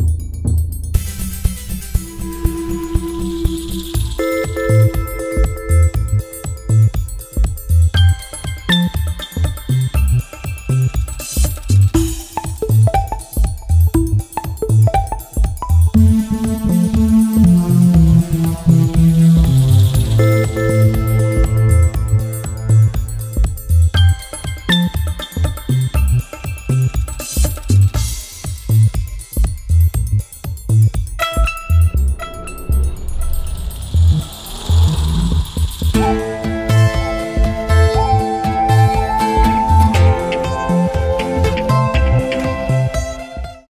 you